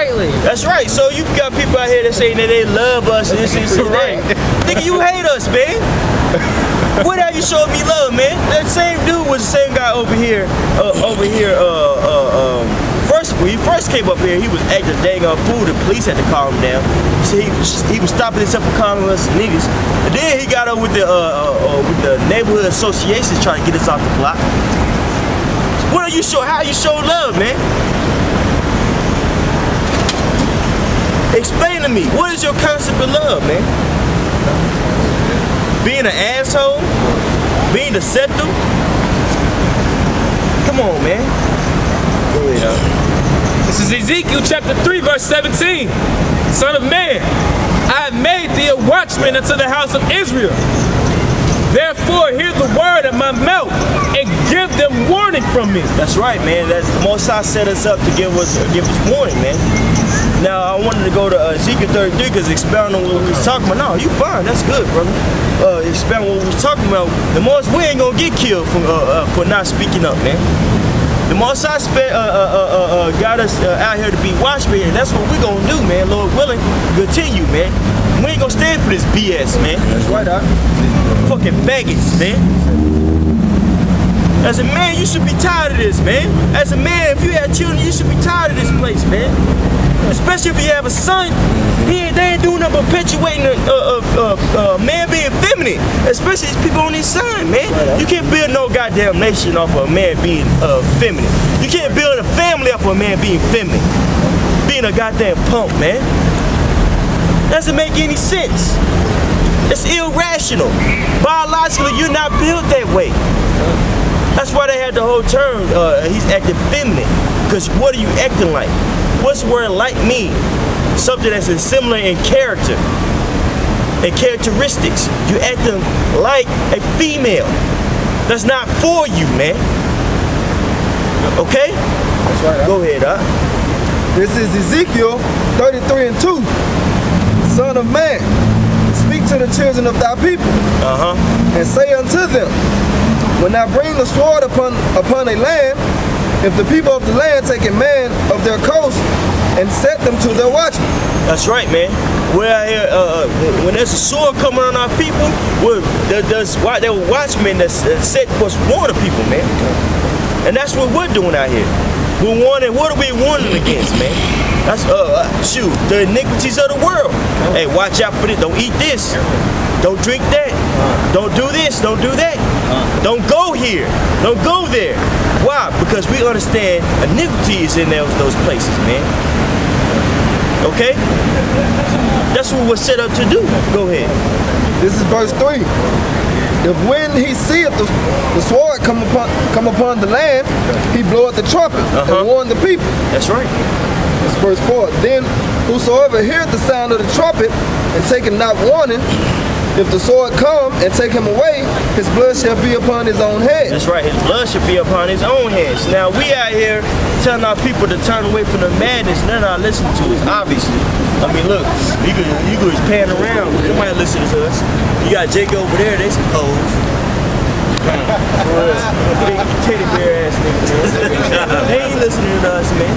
Rightly. That's right. So you got people out here that saying that they love us and this and this and that. Nigga, you hate us, man. What have you showed me love, man? That same dude was the same guy over here, uh, over here, uh, uh, um, first, when he first came up here, he was acting dang on fool. The police had to calm him down. So he, he was stopping himself from calling us niggas. And then he got up with the, uh, uh, uh, with the neighborhood associations trying to get us off the block. What are you showing, How you showing love, man? Explain to me. What is your concept of love, man? Being an asshole? Being deceptive? Come on, man. Go ahead? This is Ezekiel chapter 3, verse 17. Son of man, I have made thee a watchman unto the house of Israel. Hear the word of my mouth and give them warning from me. That's right, man. That's Most set us up to give us give us warning, man. Now I wanted to go to uh, Ezekiel 33 because expound on what we was talking about. No, you fine. That's good, brother. Uh, expound on what we was talking about. The most we ain't gonna get killed for uh, uh, for not speaking up, man. The Most High uh, uh, uh, uh, uh, got us uh, out here to be watchmen, and that's what we're gonna do, man. Lord willing, continue, man. We ain't gonna stand for this BS, man. That's right, Doc. Fucking faggots, man. As a man, you should be tired of this, man. As a man, if you have children, you should be tired of this place, man. Especially if you have a son, he ain't, they ain't doing nothing perpetuating a, a, a, a, man being feminine. Especially these people on his side, man. You can't build no goddamn nation off of a man being uh, feminine. You can't build a family off of a man being feminine. Being a goddamn punk, man. Doesn't make any sense. It's irrational. Biologically, you're not built that way. That's why they had the whole term, uh, he's acting feminine. Because what are you acting like? What's word like me? Something that's similar in character and characteristics. You acting like a female. That's not for you, man. Okay? That's right, Go ahead, huh? This is Ezekiel 33 and 2. Son of man, speak to the children of thy people, Uh-huh. and say unto them, When I bring the sword upon upon a land, if the people of the land take a man of their coast and set them to their watchmen, That's right, man. We're out here, uh, uh, when there's a sword coming on our people, we're, there, there's why there were watchmen that set what's warning people, man. And that's what we're doing out here. We're warning, what are we warning against, man? That's, uh, uh, shoot, the iniquities of the world. Hey, watch out for this. Don't eat this. Don't drink that. Don't do this. Don't do that. Don't go here. Don't go there. Why? Because we understand iniquity is in those, those places, man. Okay? That's what we're set up to do. Go ahead. This is verse 3. If when he seeth the, the sword come upon come upon the land, he bloweth the trumpet Uh-huh. and warn the people. That's right. This is verse 4. Then whosoever heareth the sound of the trumpet and taketh not warning, if the sword come and take him away, his blood shall be upon his own head. That's right. His blood should be upon his own heads. Now we out here telling our people to turn away from the madness. They're not listening to us, obviously. I mean, look, you could you could just pan around. Nobody listening to us. You got Jake over there. They some hoes. Big teddy bear ass niggas. they ain't listening to us, man.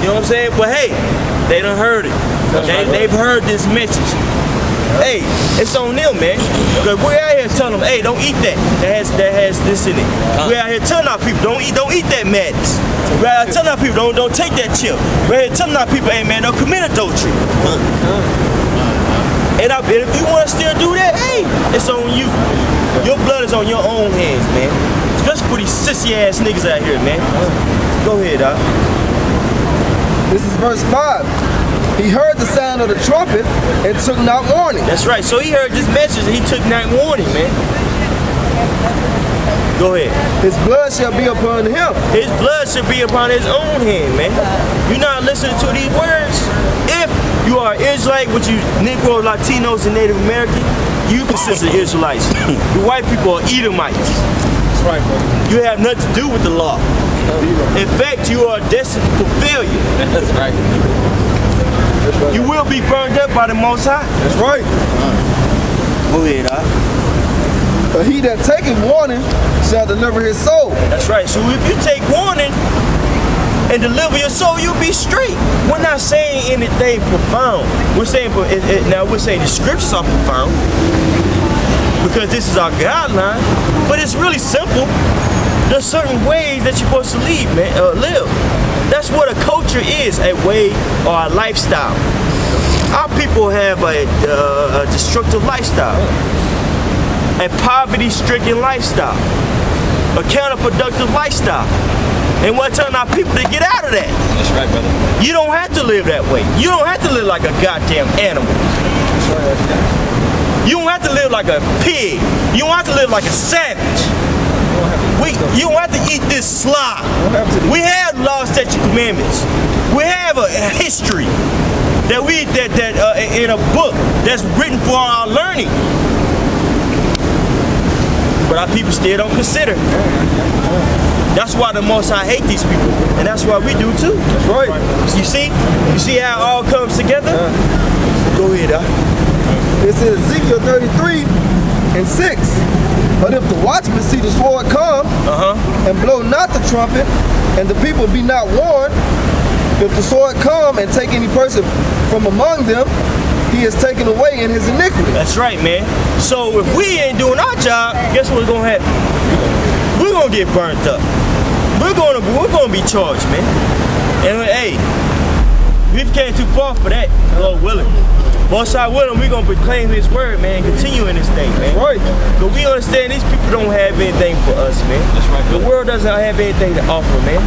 You know what I'm saying? But hey, they done heard it. They, they've heard this message. Hey, it's on them, man. Cause we're out here telling them, hey, don't eat that. That has that has this in it. We're out here telling our people, don't eat, don't eat that madness. We're out here telling our people, don't don't take that chip. We're out here telling our people, hey man, don't commit adultery. And, I, and if you want to still do that, hey, it's on you. Your blood is on your own hands, man. Especially for these sissy ass niggas out here, man. Go ahead, Doc. This is verse 5. He heard the sound of the trumpet and took not warning. That's right. So he heard this message and he took night warning, man. Go ahead. His blood shall be upon him. His blood shall be upon his own hand, man. You're not listening to these words. If you are Israelite, which you Negro, Latinos, and Native American, you consist of Israelites. the white people are Edomites. That's right, brother. You have nothing to do with the law. In fact, you are destined for failure. That's right. You will be burned up by the Most High. That's right. Go ahead, huh? But he that taketh warning shall deliver his soul. That's right. So if you take warning and deliver your soul, you'll be straight. We're not saying anything profound. We're saying, it, it, now we're saying the scriptures are profound because this is our guideline. But it's really simple. There's certain ways that you're supposed to lead, man, uh, live. That's what a culture is, a way or a lifestyle. Our people have a, uh, a destructive lifestyle, a poverty-stricken lifestyle, a counterproductive lifestyle. And we're telling our people to get out of that. That's right, brother. You don't have to live that way. You don't have to live like a goddamn animal. You don't have to live like a pig. You don't have to live like a savage. We, you don't have to eat this slop. We have law, statute, commandments. We have a, a history that we that that uh, in a book that's written for our learning. But our people still don't consider. That's why the Most High hate these people, and that's why we do too. That's right. You see, you see how it all comes together. Go ahead, huh? It's in Ezekiel 33 and 6. But if the watchman see the sword come Uh huh. and blow not the trumpet, and the people be not warned, if the sword come and take any person from among them, he is taken away in his iniquity. That's right, man. So if we ain't doing our job, guess what's gonna happen? We're gonna get burnt up. We're gonna we're gonna be charged, man. And hey, we've came too far for that, Lord willing. Most High willing, we're gonna proclaim His word, man. Continue in this thing, man. Right. But we understand these people don't have anything for us, man. That's right, The world doesn't have anything to offer, man.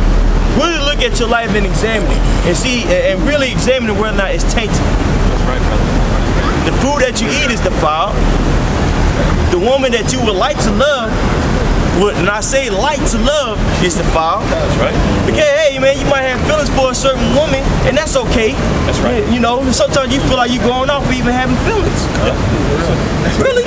Really look at your life and examine it, and see, and really examine whether or not it's tainted. That's right, brother. The food that you eat is defiled. The woman that you would like to love, would, and I say like to love, is defiled. That's right. Because hey, man, you might have feelings for a certain woman, and that's okay. That's right. You know, sometimes you feel like you're going off for even having feelings. Really?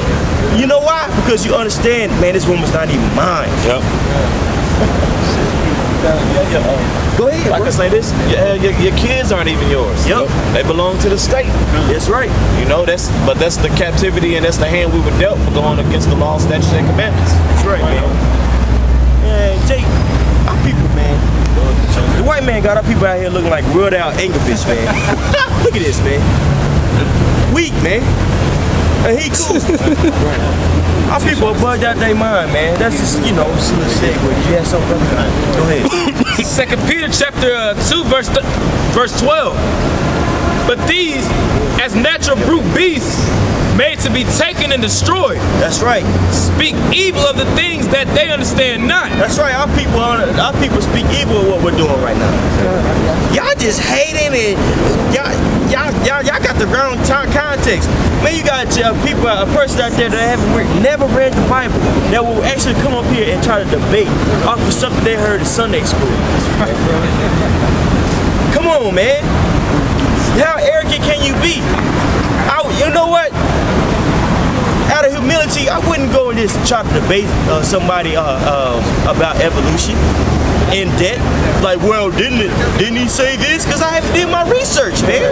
You know why? Because you understand, man, this woman's not even mine. Yep. Go ahead. Like I bro. say this, your, uh, your, your kids aren't even yours. Yep. They belong to the state. That's right. You know, that's but that's the captivity and that's the hand we were dealt for going against the law, statutes, and commandments. Right, man. Man, Jake, our people, man. The white man got our people out here looking like Rud Al Angerfish, man. Look at this, man. Weak, man. And he cool. our people are bugged out their mind, man. That's just, you know, just a little segue. You had something? Go ahead. Second Peter chapter uh, two verse th- verse twelve. But these, as natural brute beasts, made to be taken and destroyed, That's right. speak evil of the things that they understand not. That's right. Our people, are, our people speak evil of what we're doing right now. Y'all just hating and y'all, y'all, y'all, y'all got the wrong time context. Man, you got uh, people, a person out there that haven't never read the Bible that will actually come up here and try to debate off of something they heard in Sunday school. Come on, man. How arrogant can you be? I, you know what? Out of humility, I wouldn't go and just try to debate uh, somebody uh, uh, about evolution in debt. Like, well, didn't it? Didn't he say this? Because I haven't did my research, man.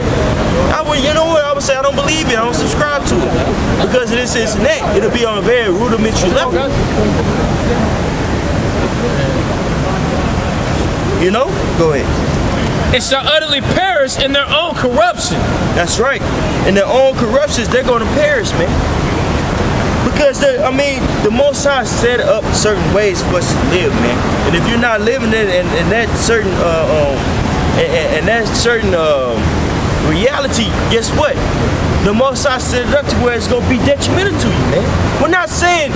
I would, you know what? I would say I don't believe it. I don't subscribe to it because of this, this, and that. It'll be on a very rudimentary level. You know? Go ahead. And shall utterly perish in their own corruption. That's right. In their own corruptions, they're going to perish, man. Because the, I mean, the Most High set up certain ways for us to live, man. And if you're not living in, in, in that certain, uh, um, and, that certain um, reality, guess what? The Most High set it up to where it's gonna be detrimental to you, man. We're not saying,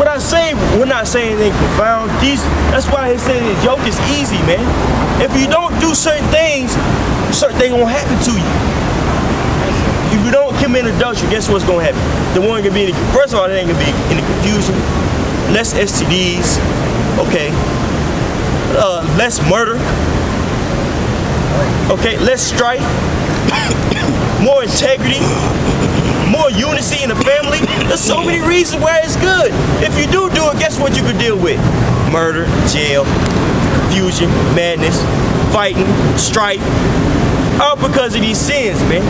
what I'm saying, we're not saying anything profound. These, that's why he's saying his yoke is easy, man. If you don't do certain things, certain things gonna happen to you. If you don't commit adultery, guess what's gonna happen? The one gonna be in the, first of all, it ain't gonna be any confusion, less STDs, okay, uh, less murder, okay, less strife, more integrity, more unity in the family. There's so many reasons why it's good. If you do do it, guess what you could deal with? Murder, jail, confusion, madness, fighting, strife, all because of these sins, man.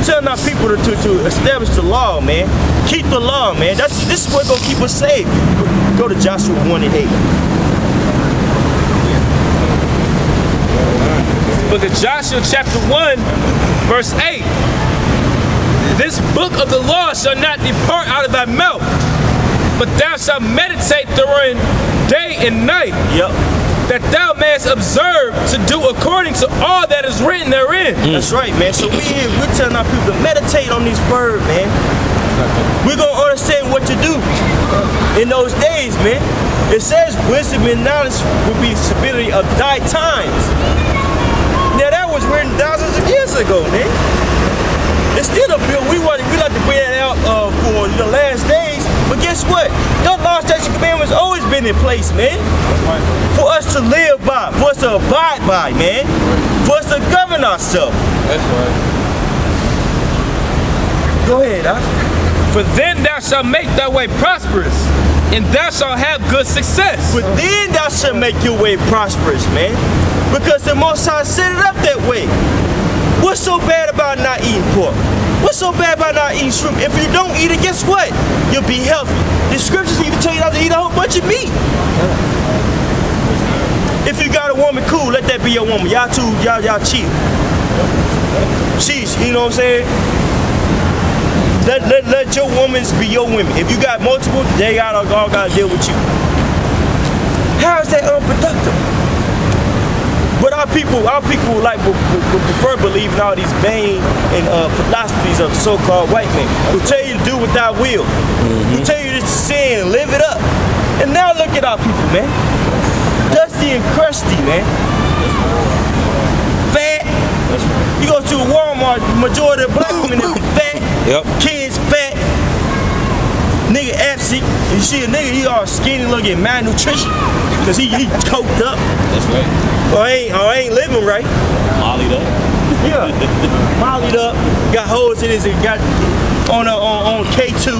We're telling our people to, to, to establish the law, man. Keep the law, man. That's this is what's gonna keep us safe. Go to Joshua 1 and 8. Book of Joshua, chapter 1, verse 8. This book of the law shall not depart out of thy mouth, but thou shalt meditate therein day and night, Yep. That thou mayest observe to do according to all that is written therein. That's right, man. So we here, we're telling our people to meditate on this word, man. We're gonna understand what to do in those days, man. It says wisdom and knowledge will be the stability of thy times. Now that was written thousands of years ago, man. It's still a bill. We want we like to bring that out uh, in place, man. For us to live by, for us to abide by, man. For us to govern ourselves. That's right. Go ahead, huh? For then thou shalt make thy way prosperous, and thou shalt have good success. But then thou shalt make your way prosperous, man. Because the Most High set it up that way. What's so bad about not eating pork? So bad about not eating shrimp? If you don't eat it, guess what? You'll be healthy. The scriptures even tell you not to eat a whole bunch of meat. If you got a woman, cool, let that be your woman. Y'all two, y'all, y'all cheat. Cheat, you know what I'm saying? Let, let, let your women's be your women. If you got multiple, they got all got to deal with you. How is that unproductive? Our people, our people like would prefer believing all these vain and uh, philosophies of so-called white men who tell you to do what thou will, who tell you to sin and live it up. And now look at our people, man. Dusty and crusty, man. Fat. You go to Walmart, majority of black women is fat. Yep. Kids fat. Nigga absent. You see a nigga, he all skinny looking, malnutrition. Cause he, he coked up. That's right. Or ain't, or ain't living right. Mollied up. Yeah. Mollied up. Got holes in his, got on a, on, on K2.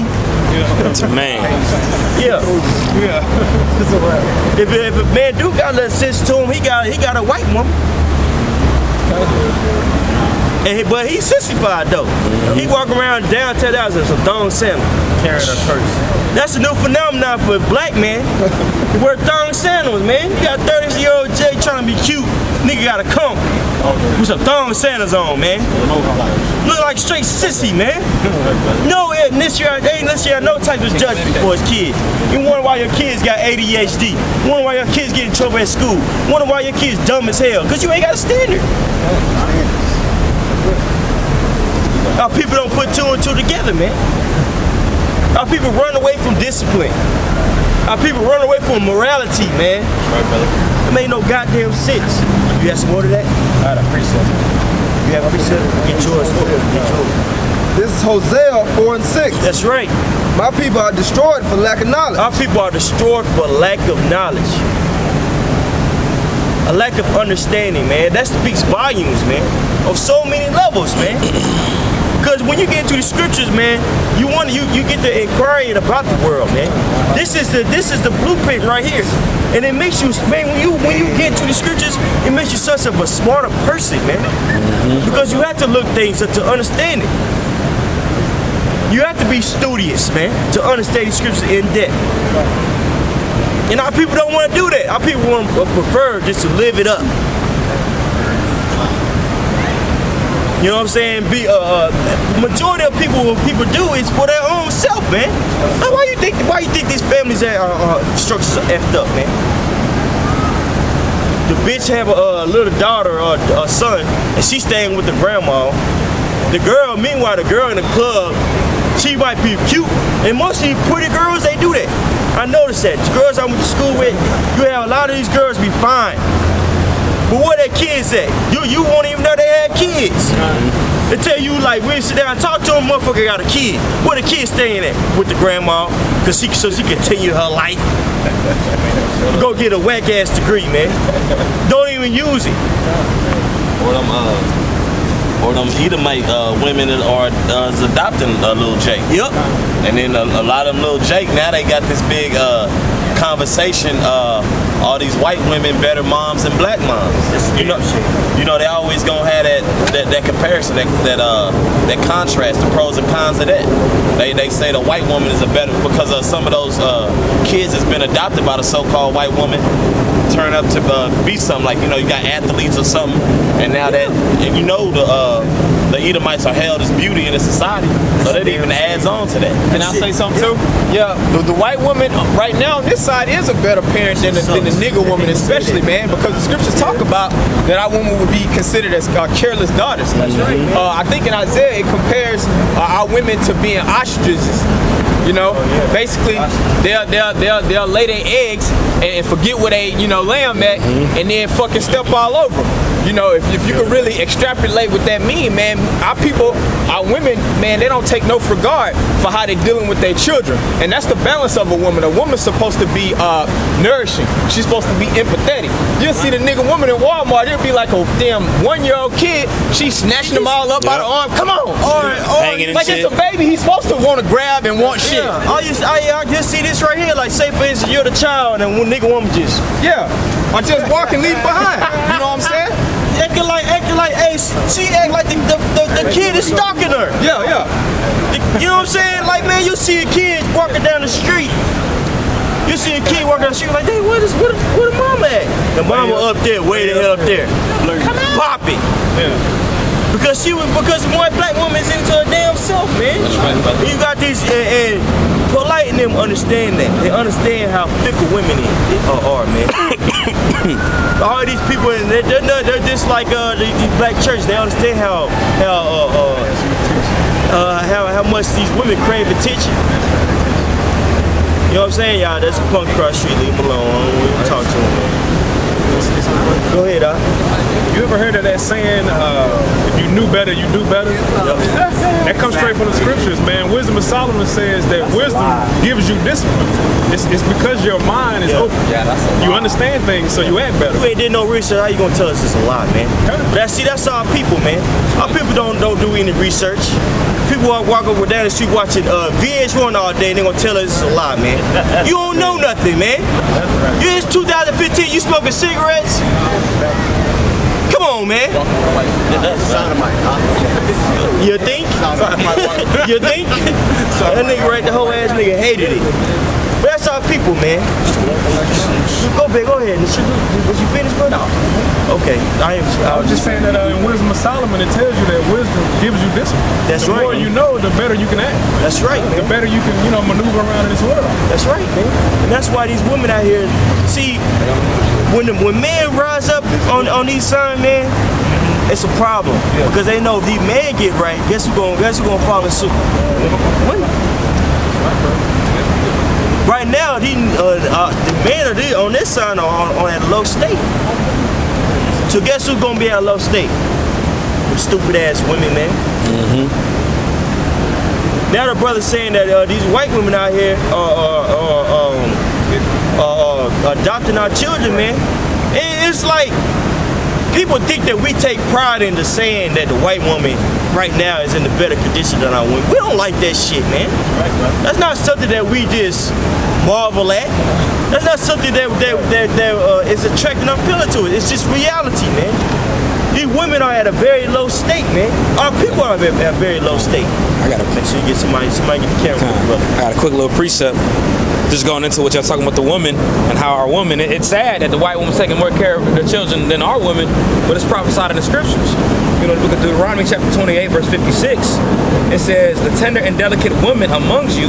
Man, Yeah. Yeah. If, if a man do got a little sense to him, he got he got a white woman. And he, but he's sissified though. He mm-hmm. walk around downtown as a thong sandal. Carrying a purse. That's a new phenomenon for a black man. Wear thong sandals, man. You got 30 year old Jay trying to be cute. Nigga gotta come with some thong sandals on, man. Look like straight sissy, man. No ethnicity, ain't ethnicity, no type of judgment for his kids. You wonder why your kids got ADHD. You wonder why your kids get in trouble at school. You wonder why your kids dumb as hell. Cause you ain't got a standard. Our people don't put two and two together, man. Our people run away from discipline. Our people run away from morality, man. Right, brother. It made no goddamn sense. You got some more to that? I had a precept. You have a precept? Get yours. Get yours. This is Hosea 4 and 6. That's right. My people are destroyed for lack of knowledge. Our people are destroyed for lack of knowledge. A lack of understanding, man. That speaks volumes, man. Of so many levels, man. Because when you get into the scriptures, man, you want to you, you get the inquiring about the world, man. This is the this is the blueprint right here. And it makes you man, when you when you get into the scriptures, it makes you such of a smarter person, man. Mm-hmm. Because you have to look things up to understand it. You have to be studious, man, to understand the scriptures in depth. And our people don't want to do that. Our people want to prefer just to live it up. You know what I'm saying? Be uh, uh majority of people what people do is for their own self, man. Why you think why you think these families are uh, structures are effed up, man? The bitch have a little daughter or a son, and she's staying with the grandma. The girl, meanwhile, the girl in the club, she might be cute, and most of these pretty girls they do that. I noticed that. The girls I went to school with, you have a lot of these girls be fine. But where their kids at? You you won't even know they had kids. They tell you like when you sit down and talk to them, motherfucker got a kid. Where the kid staying at? With the grandma, cause she so she continue her life. Go get a whack ass degree, man. Don't even use it. or them, uh, or them Edomite uh, women that are uh, is adopting uh, little Jake. Yep. And then a, a lot of them little Jake now they got this big uh, conversation. Uh, all these white women better moms than black moms. You know, you know they always gonna have that that, that comparison, that that uh that contrast, the pros and cons of that. They they say the white woman is a better because of some of those uh, kids that's been adopted by the so-called white woman turn up to uh, be something like you know you got athletes or something, and now that and you know the uh, the Edomites are held as beauty in the society, so that even adds on to that. Can I say something too? Yeah, the, the white woman uh, right now on this side is a better parent than the, than the nigger woman, especially man, because the scriptures talk about that our woman would be considered as uh, careless daughters. That's right. Uh, I think in Isaiah it compares uh, our women to being ostriches. You know, basically they'll they'll they'll they'll lay their eggs and, and forget where they you know lay 'em at, and then fucking step all over 'em. You know, if, if you could really extrapolate what that mean, man, our people, our women, man, they don't take no regard for how they're dealing with their children, and that's the balance of a woman. A woman's supposed to be uh, nourishing. She's supposed to be empathetic. You'll see the nigga woman in Walmart. It'll be like a damn one-year-old kid. She's snatching them all up by the arm. Come on, or, or like shit. it's a baby. He's supposed to want to grab and want shit. Yeah, I just, I, I just see this right here. Like, say for instance, you're the child, and one nigga woman just Yeah. Or just walk and leave behind. You know what I'm saying? Acting like, acting like, hey, she act like the, the, the, the kid is stalking her. Yeah, yeah. You know what I'm saying? Like, man, you see a kid walking down the street. You see a kid walking down the street like, hey, what is, what, where the mama at? The mama up there, way the hell up there. Pop it. Because she was, because one black woman's into her damn self, man. You got these, and, and polite and them understand that. They understand how fickle women are, are, man. All these people, and they're, they're, they're just like uh, these, these black church. They understand how, how, uh, uh, uh, how, how much these women crave attention. You know what I'm saying, y'all? That's a punk cross street. Leave him alone. I don't talk to him. Man. Go ahead, uh. You ever heard of that saying, uh, if you knew better, you do better? That comes straight from the scriptures, man. Wisdom of Solomon says that wisdom gives you discipline. It's, it's because your mind is Yeah. open. You understand things, so you act better. You ain't did no research. How you gonna tell us it's a lie, man? But that, see, that's our people, man. Our people don't don't do any research. People walk, walk over down the street watching uh, VH1 all day, and they gonna tell us it's a lie, man. You don't know nothing, man. You it's 2015. You smoking cigarettes? Come on, man. You think? you think? That nigga right, the whole ass nigga hated it. But that's our people, man. Go big, go ahead. Was you finished, bro? No. Okay, I am. I was just saying that uh, in Wisdom of Solomon, it tells you that wisdom gives you discipline. That's the right. more you know, the better you can act. That's right, The better you can, you know, maneuver around in this world. That's right, man. And that's why these women out here, see, when the, when men rise up on on these sons, man, it's a problem because they know if these men get right, guess who gonna guess who gonna follow suit? Women. Right now, these uh, uh, the men are the- on this side are on, on at a low state. So guess who's gonna be at a low state? Them stupid ass women, man. Now the brother saying that uh, these white women out here are, are adopting our children, man. It- It's like people think that we take pride into saying that the white woman right now is in a better condition than our women. We don't like that shit, man. That's not something that we just marvel at. That's not something that that that, that uh, is attracting our feeling to it. It's just reality, man. These women are at a very low state, man. Our people are at a very low state. I got a Make sure you get somebody, somebody get the camera, brother. I got a quick little precept. Just going into what y'all talking about the woman and how our woman. it- it's sad that the white woman's taking more care of the children than our woman, but it's prophesied in the scriptures. You know, the book of Deuteronomy chapter 28, verse 56. It says, "The tender and delicate woman amongst you,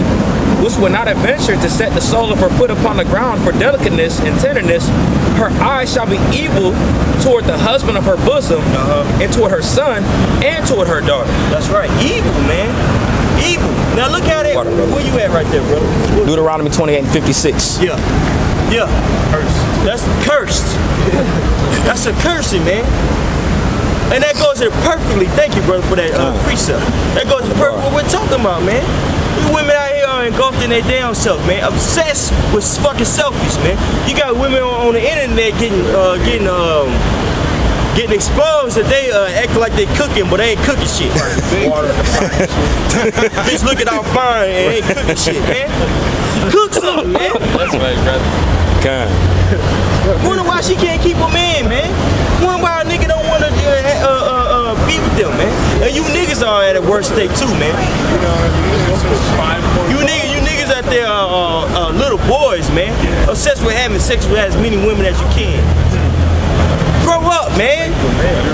which will not adventure to set the sole of her foot upon the ground for delicateness and tenderness, her eyes shall be evil toward the husband of her bosom, uh-huh. and toward her son, and toward her daughter." That's right. Evil, man. Evil. Now look at it. Where you at right there, bro? Deuteronomy 28 and 56. Yeah. Yeah. Cursed. That's cursed. That's a cursing, man. And that goes in perfectly. Thank you, brother, for that uh, precept. That goes in perfect what we're talking about, man. You women out here are engulfed in their damn self, man. Obsessed with fucking selfies, man. You got women on, on the internet getting, uh, getting, um, getting exposed that they uh, act like they cooking, but they ain't cooking shit. Bitch looking all fine and ain't cooking shit, man. Cook something, man. That's right, brother. God. Wonder why she can't keep a man, man. Wonder why a nigga don't wanna uh, uh, uh, uh, be with them, man. And you niggas are at a worse state too, man. You niggas, you niggas out there are uh, uh, little boys, man. Obsessed with having sex with as many women as you can. Grow up, man.